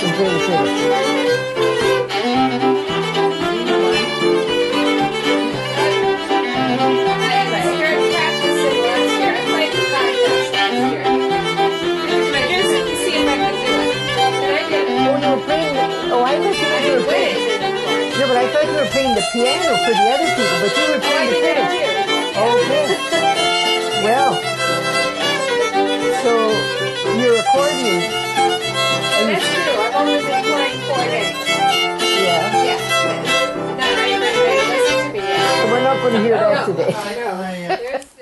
play. Oh, playing oh, but I thought you were playing the piano for the other people, but you were playing the fiddle. Okay. Well, so your accordion, not going to hear that today. I know.